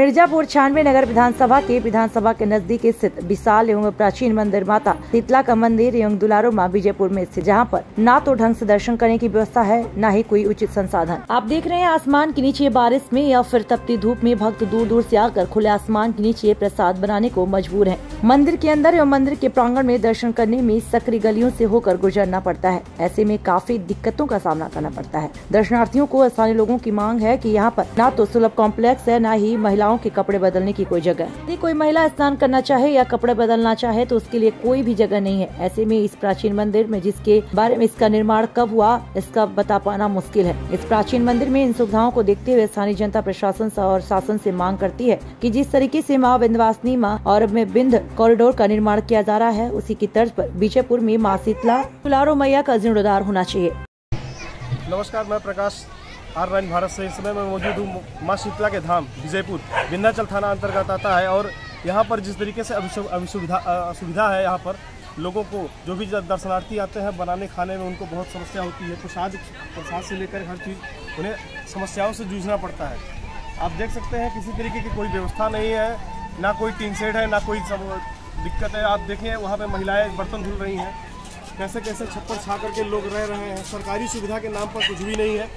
मिर्जापुर छानवे नगर विधानसभा के विधानसभा के नज़दीक स्थित विशाल एवं प्राचीन मंदिर माता शीतला का मंदिर एवं दुलारो माँ विजयपुर में स्थित, जहाँ पर न तो ढंग से दर्शन करने की व्यवस्था है, न ही कोई उचित संसाधन। आप देख रहे हैं आसमान के नीचे बारिश में या फिर तपती धूप में भक्त दूर दूर ऐसी आकर खुले आसमान के नीचे प्रसाद बनाने को मजबूर है। मंदिर के अंदर एवं मंदिर के प्रांगण में दर्शन करने में सक्रिय गलियों ऐसी होकर गुजरना पड़ता है। ऐसे में काफ़ी दिक्कतों का सामना करना पड़ता है। दर्शनार्थियों को स्थानीय लोगों की मांग है की यहाँ आरोप न तो सुलभ कॉम्प्लेक्स है, न ही महिलाओं के कपड़े बदलने की कोई जगह। यदि कोई महिला स्नान करना चाहे या कपड़े बदलना चाहे तो उसके लिए कोई भी जगह नहीं है। ऐसे में इस प्राचीन मंदिर में जिसके बारे में इसका निर्माण कब हुआ, इसका बता पाना मुश्किल है। इस प्राचीन मंदिर में इन सुविधाओं को देखते हुए स्थानीय जनता प्रशासन और शासन से मांग करती है कि जिस तरीके से माँ विंध्यवासिनी माँ और बिंद कॉरिडोर का निर्माण किया जा रहा है, उसी की तर्ज पर बीजेपुर में माँ शीतला फुलारो मैया का जीर्णोद्धार होना चाहिए। नमस्कार, मैं प्रकाश आर नाइन भारत से इस समय मैं मौजूद हूँ माँ शीतला के धाम, विजयपुर। विंध्याचल थाना अंतर्गत आता है और यहाँ पर जिस तरीके से असुविधा असुविधा है यहाँ पर, लोगों को जो भी दर्शनार्थी आते हैं बनाने, खाने में उनको बहुत समस्या होती है प्रसाद प्रसाद से लेकर हर चीज़, उन्हें समस्याओं से जूझना पड़ता है। आप देख सकते हैं किसी तरीके की कोई व्यवस्था नहीं है, ना कोई टीन सेट है, ना कोई दिक्कत है। आप देखें, वहाँ पे महिलाएँ बर्तन धुल रही हैं। कैसे कैसे छप्पर छा करके लोग रह रहे हैं, सरकारी सुविधा के नाम पर कुछ भी नहीं है।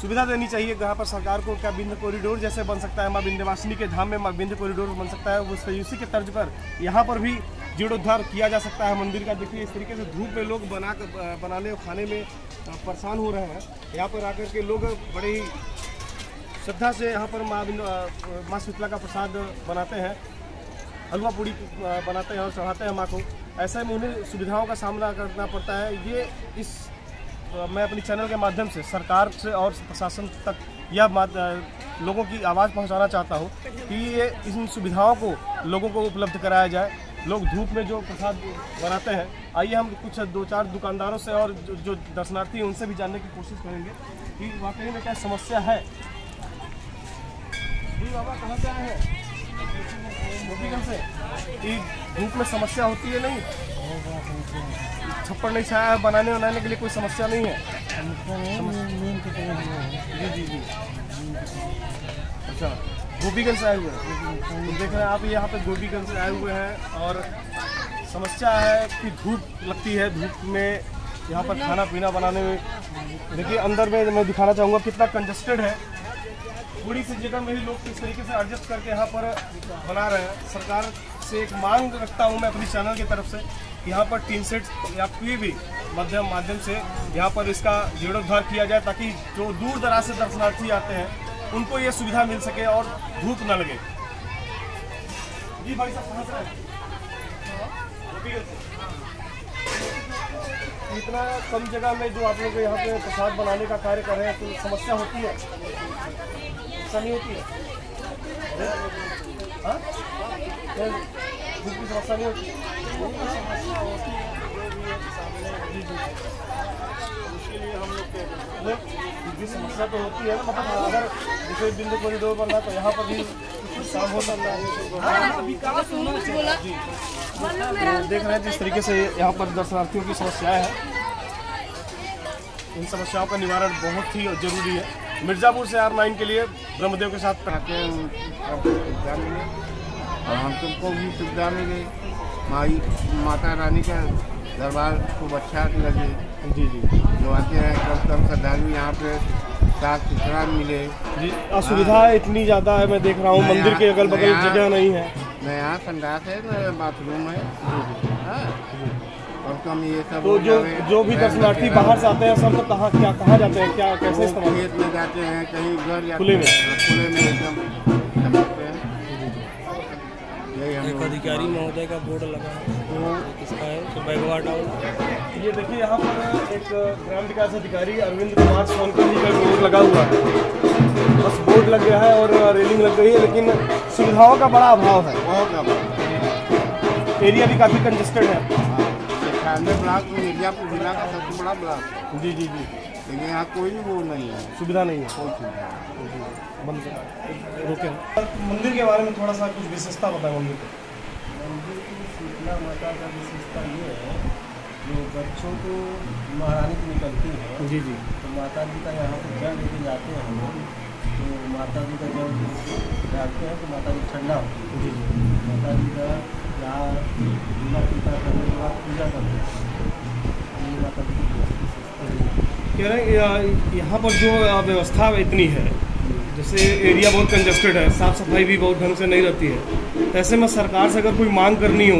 सुविधा देनी चाहिए। जहाँ पर सरकार को क्या बिंद कॉरिडोर जैसे बन सकता है, माँ बिंदवासिनी के धाम में माँ बिंद कॉरिडोर बन सकता है उस उसी के तर्ज पर यहाँ पर भी जीर्णोद्धार किया जा सकता है मंदिर का। देखिए, इस तरीके से धूप में लोग बना बनाने और खाने में परेशान हो रहे हैं। यहाँ पर आकर के लोग बड़े ही श्रद्धा से यहाँ पर माँ माँ शीतला का प्रसाद बनाते हैं, हलवा पूड़ी बनाते हैं और चढ़ाते हैं माँ को। ऐसे में उन्हें सुविधाओं का सामना करना पड़ता है। ये इस मैं अपनी चैनल के माध्यम से सरकार से और प्रशासन तक यह लोगों की आवाज़ पहुंचाना चाहता हूँ कि ये इन सुविधाओं को लोगों को उपलब्ध कराया जाए। लोग धूप में जो प्रसाद बनाते हैं आइए हम कुछ दो चार दुकानदारों से और जो, जो दर्शनार्थी हैं उनसे भी जानने की कोशिश करेंगे कि वाकई में क्या समस्या है। बाबा कहाँ से आए हैं? धूप में समस्या होती है नहीं? छप्पर नहीं छाया है बनाने बनाने के लिए कोई समस्या नहीं है। अच्छा गोपीगंज से आए हुए हैं। तो देख रहे हैं आप, यहाँ पे गोपीगंज से आए हुए हैं और समस्या है कि धूप लगती है, धूप में यहाँ पर खाना पीना बनाने में। देखिए, अंदर में मैं दिखाना चाहूँगा कितना कंजस्टेड है। थोड़ी सी जगह में ही लोग किस तरीके से एडजस्ट करके यहाँ पर बना रहे हैं। सरकार से एक मांग रखता हूँ मैं अपनी चैनल की तरफ़ से। यहाँ पर टीन सेट या कोई भी मध्यम माध्यम से यहाँ पर इसका जीर्णोद्धार किया जाए ताकि जो दूर दराज से दर्शनार्थी आते हैं, उनको ये सुविधा मिल सके और धूप न लगे। जी भाई साहब, कहाँ से इतना कम जगह में जो आप लोग यहाँ पे प्रसाद बनाने का कार्य कर रहे हैं तो समस्या होती है? नहीं होती है? हाँ? समस्या तो होती है ना मतलब अगर जैसे बिंदु कॉरिडोर बन रहा तो यहाँ पर भी काम हो सकता है देख रहे हैं जिस तरीके से यहाँ पर दर्शनार्थियों की समस्याएँ हैं इन समस्याओं का निवारण बहुत ही ज़रूरी है मिर्ज़ापुर से आर नाइन के लिए ब्रह्मदेव के साथ और हम सबको भी सुविधा मिले। माई माता रानी का दरबार खूब अच्छा लगे। जी जी। जो आते हैं कम कम श्रद्धालु यहाँ पे साफ़ सुथरा मिले। जी असुविधा हाँ। इतनी ज़्यादा है मैं देख रहा हूँ मंदिर के अगल बगल जगह नहीं है। मैं यहाँ संडास है न बाथरूम है। हाँ। और कम ये सब तो जो जो भी दर्शनार्थी बाहर से आते हैं सब तो कहाँ क्या कहाँ जाते हैं क्या कैसे खेत में जाते हैं कहीं घर खुले में। खुले में एकदम अधिकारी महोदय का बोर्ड लगा है वो किसका है तो बैगवा टाउन। ये देखिए यहाँ पर एक ग्राम विकास अधिकारी अरविंद कुमार सोनकर जी का बोर्ड लगा हुआ है। बस बोर्ड लग गया है और रेलिंग लग गई है लेकिन सुविधाओं का बड़ा अभाव है। बहुत अभाव एरिया भी काफ़ी कंजेस्टेड है। ब्लॉक मिर्जापुर जिला का सबसे बड़ा ब्लॉक जी जी जी। लेकिन यहाँ कोई भी बोर्ड नहीं है। सुविधा नहीं है। कोई सुविधा बंद रोके मंदिर के बारे में थोड़ा सा कुछ विशेषता बताएँ मंदिर को। मंदिर की शीतला माता का विशेषता ये है जो बच्चों को महारानी की निकलती है। जी जी। तो माता जी का यहाँ पर जल लेके जाते हैं हम लोग। तो माता जी का जब डालते हैं तो माता जी ठंडा होती है। जी जी। माता जी का यहाँ पूजा करने के बाद पूजा करते हैं। ये माता जी की कह रहे हैं यहाँ पर जो व्यवस्था इतनी है जैसे एरिया बहुत कंजस्टेड है साफ़ सफ़ाई भी बहुत ढंग से नहीं रहती है। तो ऐसे में सरकार से अगर कोई मांग करनी हो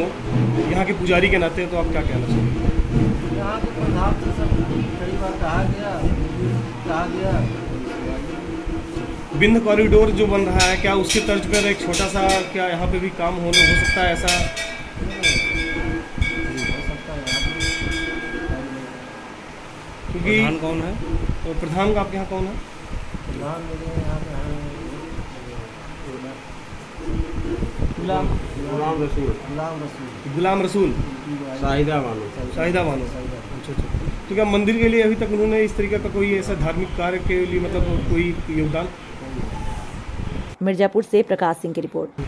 यहाँ के पुजारी के नाते तो आप क्या कहना चाहिए यहाँ के प्रधान से सब कई बार कहा गया कहा गया। बिंद कॉरिडोर जो बन रहा है क्या उसके तर्ज पर एक छोटा सा क्या यहाँ पे भी काम हो, हो सकता है ऐसा? हो सकता है यहाँ पे क्योंकि प्रधान कौन है? तो प्रधान का आपके यहाँ कौन है? प्रधान मेरे यहाँ पे हैं गुलाम गुलाम रसूल गुलाम रसूल गुलाम रसूल उनकी जो आई- शाहिदा मानो शाहिदा बानो अच्छा अच्छा तो क्या मंदिर के लिए अभी तक उन्होंने इस तरीके का कोई ऐसा धार्मिक कार्य के लिए मतलब कोई योगदान? मिर्जापुर से प्रकाश सिंह की रिपोर्ट।